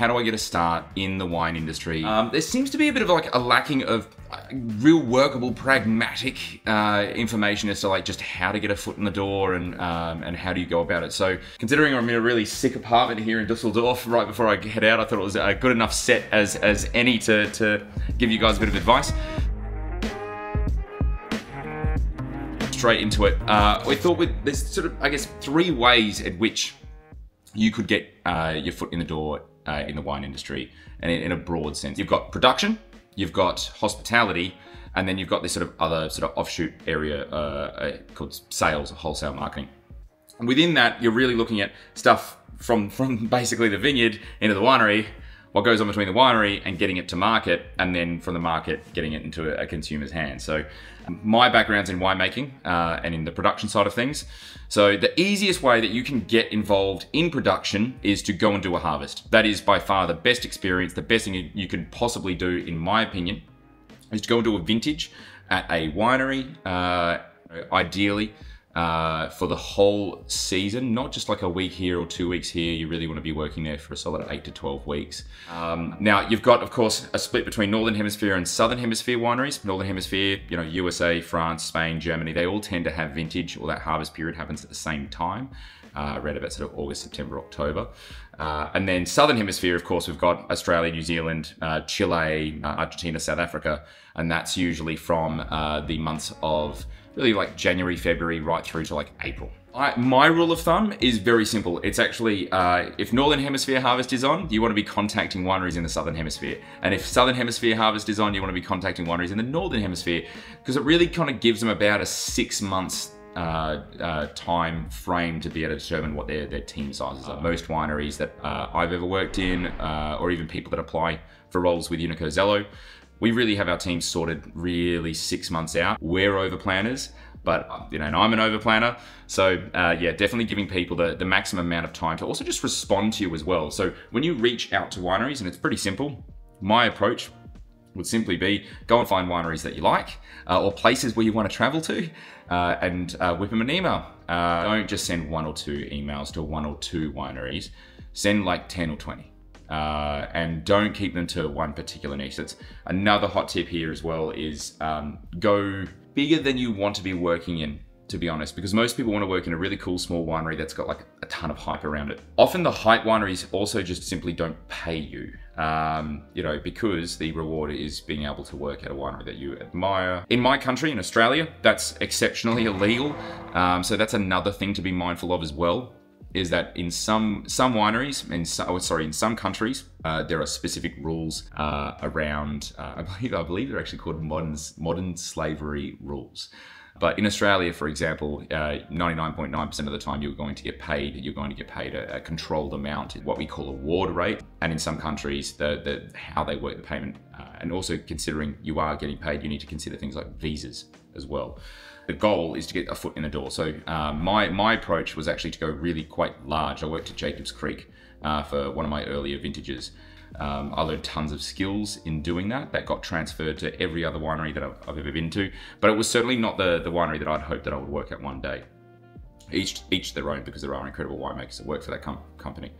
how do I get a start in the wine industry? Um, there seems to be a bit of like a lacking of uh, real workable, pragmatic uh, information as to like just how to get a foot in the door and um, and how do you go about it. So considering I'm in a really sick apartment here in Dusseldorf right before I head out, I thought it was a good enough set as as any to to give you guys a bit of advice. Straight into it. Uh, we thought with there's sort of I guess three ways at which you could get uh, your foot in the door uh, in the wine industry and in, in, a broad sense. You've got production, you've got hospitality, and then you've got this sort of other sort of offshoot area uh, uh called sales, wholesale marketing. And within that, you're really looking at stuff from, from basically the vineyard into the winery, what goes on between the winery and getting it to market, and then from the market, getting it into a, consumer's hand. So my background's in winemaking uh, and in the production side of things. So the easiest way that you can get involved in production is to go and do a harvest. That is by far the best experience, the best thing you could possibly do, in my opinion, is to go and do a vintage at a winery, uh, ideally uh, for the whole season, not just like a week here or two weeks here. You really want to be working there for a solid eight to 12 weeks. Um, now, you've got, of course, a split between Northern Hemisphere and Southern Hemisphere wineries. Northern Hemisphere, you know, USA, France, Spain, Germany, they all tend to have vintage or that harvest period happens at the same time. Uh, about sort of August, September, October. Uh, and then Southern Hemisphere, of course, we've got Australia, New Zealand, uh, Chile, uh, Argentina, South Africa, and that's usually from uh, the months of really like January, February, right through to like April. I, my rule of thumb is very simple. It's actually, uh, if Northern Hemisphere harvest is on, you want to be contacting wineries in the Southern Hemisphere. And if Southern Hemisphere harvest is on, you want to be contacting wineries in the Northern Hemisphere because it really kind of gives them about a six months uh, uh, time frame to be able to determine what their, their team sizes are. Most wineries that uh, I've ever worked in, uh, or even people that apply for roles with Unico Zelo, we really have our team sorted really six months out. We're over planners, but you know, and I'm an over planner. So uh, yeah, definitely giving people the, the maximum amount of time to also just respond to you as well. So when you reach out to wineries, and it's pretty simple, my approach would simply be go and find wineries that you like uh, or places where you want to travel to uh, and uh, whip them an email. Uh, don't just send one or two emails to one or two wineries, send like 10 or 20 uh, and don't keep them to one particular niche. That's another hot tip here as well is um, go bigger than you want to be working in to be honest, because most people want to work in a really cool small winery that's got like a ton of hype around it. Often the hype wineries also just simply don't pay you, um, you know, because the reward is being able to work at a winery that you admire. In my country, in Australia, that's exceptionally illegal. Um, so that's another thing to be mindful of as well is that in some some wineries, in some, oh, sorry, in some countries, uh, there are specific rules uh, around. Uh, I believe I believe they're actually called modern modern slavery rules. But in Australia, for example, 99.9% uh, of the time you're going to get paid, you're going to get paid a, a, controlled amount, what we call award rate. And in some countries, the, the how they work the payment, uh, and also considering you are getting paid, you need to consider things like visas as well the goal is to get a foot in the door. So um, my my approach was actually to go really quite large. I worked at Jacobs Creek uh, for one of my earlier vintages. Um, I learned tons of skills in doing that. That got transferred to every other winery that I've, I've, ever been to, but it was certainly not the the winery that I'd hoped that I would work at one day. Each each their own because there are incredible winemakers that work for that com company.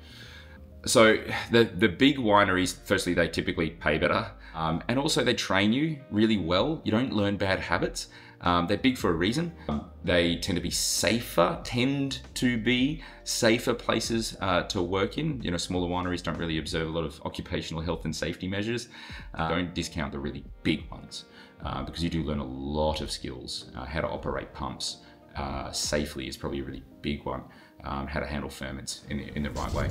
So the the big wineries, firstly, they typically pay better, um, and also they train you really well. You don't learn bad habits. Um, they're big for a reason. Um, they tend to be safer, tend to be safer places uh, to work in. You know, smaller wineries don't really observe a lot of occupational health and safety measures. Uh, don't discount the really big ones uh, because you do learn a lot of skills. Uh, how to operate pumps uh, safely is probably a really big one. Um, how to handle ferments in the, in the right way.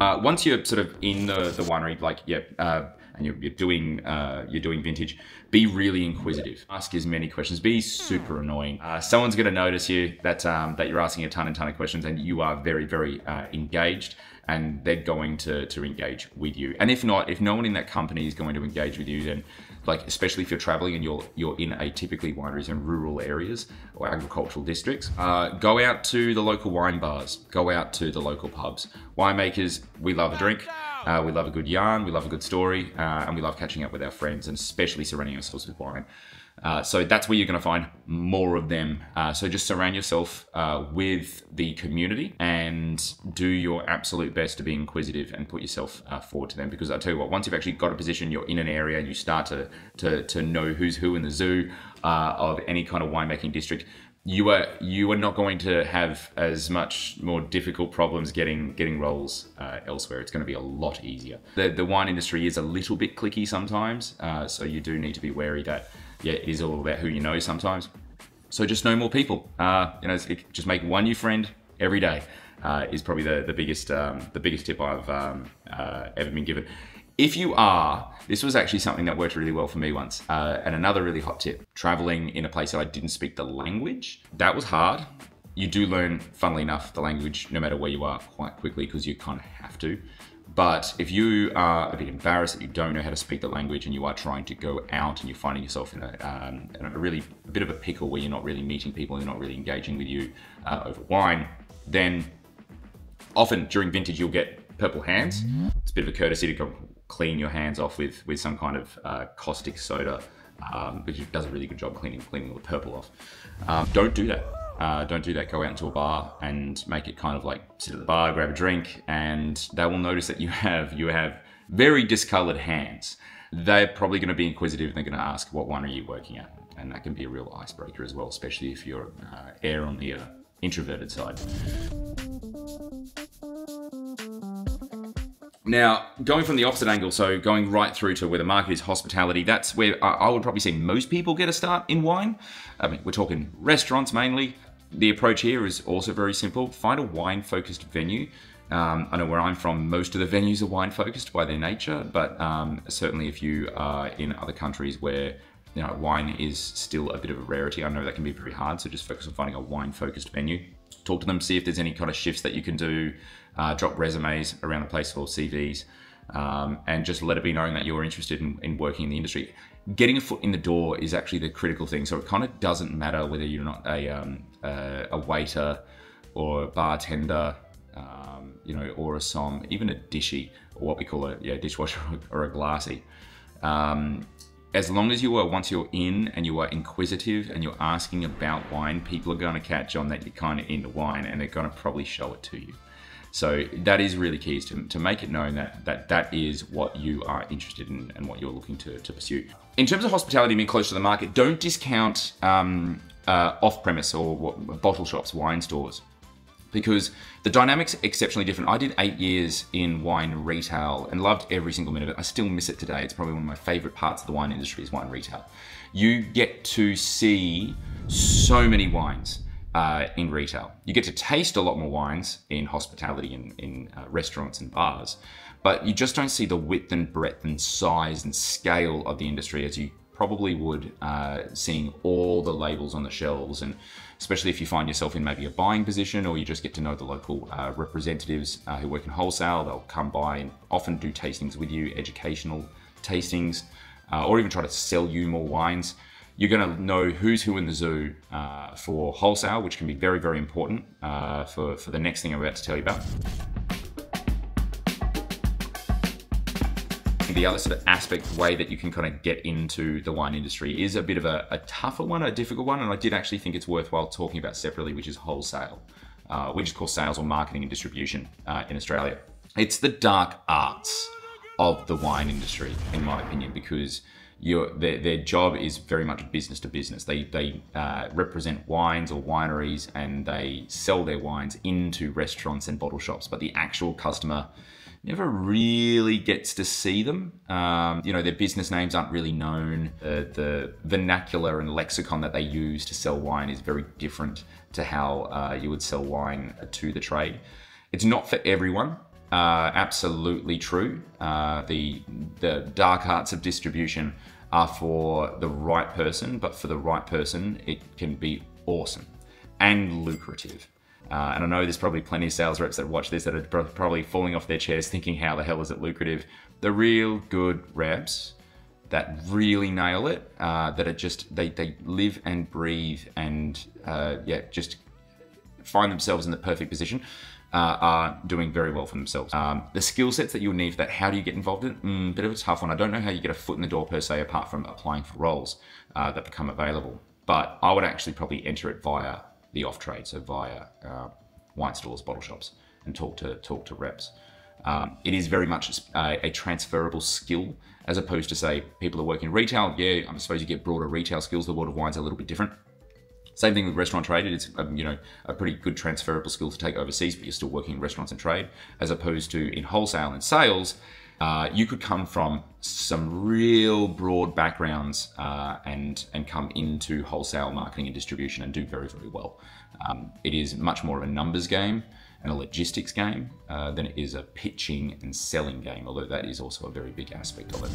Uh, once you're sort of in the, the winery, like, yeah, and you're, you're doing uh, you're doing vintage, be really inquisitive. Ask as many questions. Be super annoying. Uh, someone's going to notice you that um, that you're asking a ton and ton of questions, and you are very very uh, engaged, and they're going to to engage with you. And if not, if no one in that company is going to engage with you, then like especially if you're traveling and you're you're in a typically wineries in rural areas or agricultural districts, uh, go out to the local wine bars, go out to the local pubs. Winemakers, we love a drink. Uh, we love a good yarn, we love a good story, uh, and we love catching up with our friends and especially surrounding ourselves with wine. Uh, so that's where you're going to find more of them. Uh, so just surround yourself uh, with the community and do your absolute best to be inquisitive and put yourself uh, forward to them. Because I tell you what, once you've actually got a position, you're in an area, and you start to to, to know who's who in the zoo of any kind of winemaking district you are you are not going to have as much more difficult problems getting getting roles uh, elsewhere. It's going to be a lot easier. The the wine industry is a little bit clicky sometimes, uh, so you do need to be wary that yeah, it is all about who you know sometimes. So just know more people. Uh, you know, just make one new friend every day. Uh, is probably the the biggest um, the biggest tip I've um, uh, ever been given. If you are, this was actually something that worked really well for me once. Uh, and another really hot tip traveling in a place that I didn't speak the language, that was hard. You do learn, funnily enough, the language no matter where you are quite quickly because you kind of have to. But if you are a bit embarrassed that you don't know how to speak the language and you are trying to go out and you're finding yourself in a, um, in a really a bit of a pickle where you're not really meeting people, you're not really engaging with you uh, over wine, then often during vintage you'll get purple hands. It's a bit of a courtesy to go clean your hands off with with some kind of uh, caustic soda, um, which does a really good job cleaning cleaning all the purple off. Um, don't do that. Uh, don't do that. Go out into a bar and make it kind of like sit at the bar, grab a drink, and they will notice that you have you have very discolored hands. They're probably going to be inquisitive and they're going to ask, "What one are you working at?" And that can be a real icebreaker as well, especially if you're uh, err on the uh, introverted side. Now, going from the opposite angle, so going right through to where the market is hospitality, that's where I would probably see most people get a start in wine. I mean, we're talking restaurants mainly. The approach here is also very simple. Find a wine focused venue. Um, I know where I'm from, most of the venues are wine focused by their nature, but um, certainly if you are in other countries where you know wine is still a bit of a rarity, I know that can be very hard. So just focus on finding a wine focused venue. Talk to them, see if there's any kind of shifts that you can do uh, drop resumes around the place for CVs, um, and just let it be known that you're interested in, in, working in the industry. Getting a foot in the door is actually the critical thing. So it kind of doesn't matter whether you're not a, um, a, a waiter or a bartender, um, you know, or a som, even a dishy, or what we call a yeah, dishwasher or a glassy. Um, as long as you are once you're in and you are inquisitive and you're asking about wine, people are going to catch on that you're kind of into wine and they're going to probably show it to you. So that is really key is to, to make it known that, that that is what you are interested in and what you're looking to, to pursue. In terms of hospitality being close to the market, don't discount um, uh, off-premise or what, bottle shops, wine stores because the dynamics exceptionally different. I did eight years in wine retail and loved every single minute of it. I still miss it today. It's probably one of my favorite parts of the wine industry is wine retail. You get to see so many wines uh, in retail. You get to taste a lot more wines in hospitality and in, uh, restaurants and bars, but you just don't see the width and breadth and size and scale of the industry as you probably would uh, seeing all the labels on the shelves and especially if you find yourself in maybe a buying position or you just get to know the local uh, representatives uh, who work in wholesale they'll come by and often do tastings with you educational tastings uh, or even try to sell you more wines you're going to know who's who in the zoo uh, for wholesale, which can be very, very important uh, for, for the next thing I'm about to tell you about. The other sort of aspect, way that you can kind of get into the wine industry is a bit of a, a tougher one, a difficult one, and I did actually think it's worthwhile talking about separately, which is wholesale, uh, which is called sales or marketing and distribution uh, in Australia. It's the dark arts of the wine industry, in my opinion, because your their, their job is very much business to business. They they uh, represent wines or wineries and they sell their wines into restaurants and bottle shops, but the actual customer never really gets to see them. Um, you know, their business names aren't really known. Uh, the vernacular and lexicon that they use to sell wine is very different to how uh, you would sell wine to the trade. It's not for everyone. Uh, absolutely true. Uh, the the dark arts of distribution are for the right person, but for the right person, it can be awesome and lucrative. Uh, and I know there's probably plenty of sales reps that watch this that are probably falling off their chairs thinking, how the hell is it lucrative? The real good reps that really nail it, uh, that are just, they, they live and breathe and, uh, yeah, just find themselves in the perfect position. uh, are doing very well for themselves. Um, the skill sets that you'll need for that, how do you get involved in it? Mm, bit of a tough one. I don't know how you get a foot in the door per se, apart from applying for roles uh, that become available. But I would actually probably enter it via the off trade, so via uh, wine stores, bottle shops, and talk to talk to reps. Um, it is very much a, a, transferable skill as opposed to say people are working in retail. Yeah, I suppose you get broader retail skills. The world of wine's is a little bit different. Same thing with restaurant trade. It's um, you know a pretty good transferable skill to take overseas, but you're still working in restaurants and trade, as opposed to in wholesale and sales. Uh, you could come from some real broad backgrounds uh, and and come into wholesale marketing and distribution and do very very well. Um, it is much more of a numbers game and a logistics game uh, than it is a pitching and selling game, although that is also a very big aspect of it.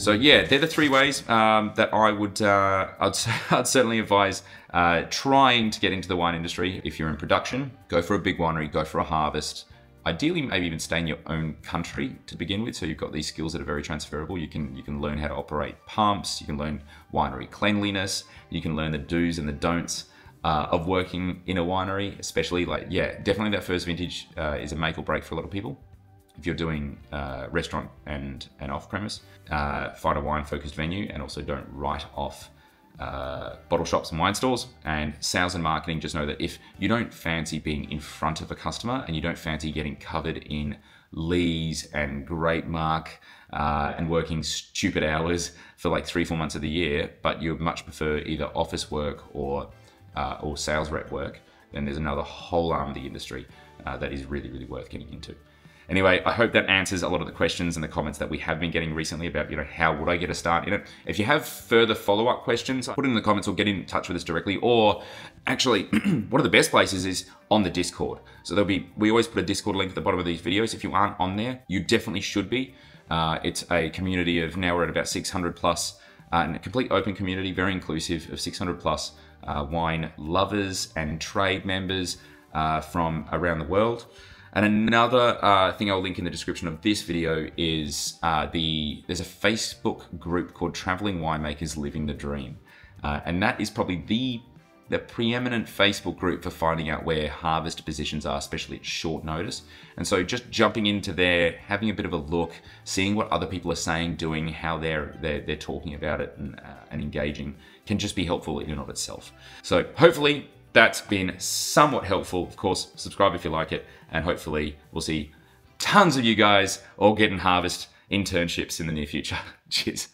So yeah, they're the three ways um, that I would, uh, I'd, I'd, certainly advise uh, trying to get into the wine industry. If you're in production, go for a big winery, go for a harvest. Ideally, maybe even stay in your own country to begin with. So you've got these skills that are very transferable. You can you can learn how to operate pumps. You can learn winery cleanliness. You can learn the do's and the don'ts uh, of working in a winery, especially like yeah, definitely that first vintage uh, is a make or break for a lot of people if you're doing uh, restaurant and, and off premise, uh, find a wine focused venue and also don't write off uh, bottle shops and wine stores. And sales and marketing, just know that if you don't fancy being in front of a customer and you don't fancy getting covered in lees and grape marc uh, and working stupid hours for like three, four months of the year, but you would much prefer either office work or, uh, or sales rep work, then there's another whole arm of the industry uh, that is really, really worth getting into. Anyway, I hope that answers a lot of the questions and the comments that we have been getting recently about, you know, how would I get a start in it? If you have further follow-up questions, put it in the comments or get in touch with us directly. Or actually, one of the best places is on the Discord. So there'll be, we always put a Discord link at the bottom of these videos. If you aren't on there, you definitely should be. Uh, it's a community of, now we're at about 600 plus, uh, and a complete open community, very inclusive of 600 plus uh, wine lovers and trade members uh, from around the world. And another uh, thing I'll link in the description of this video is uh, the there's a Facebook group called Traveling Winemakers Living the Dream. Uh, and that is probably the the preeminent Facebook group for finding out where harvest positions are, especially at short notice. And so just jumping into there, having a bit of a look, seeing what other people are saying, doing, how they're they're, they're talking about it and, uh, and engaging can just be helpful in and of itself. So hopefully that's been somewhat helpful. Of course, subscribe if you like it, and hopefully we'll see tons of you guys all getting harvest internships in the near future. Cheers.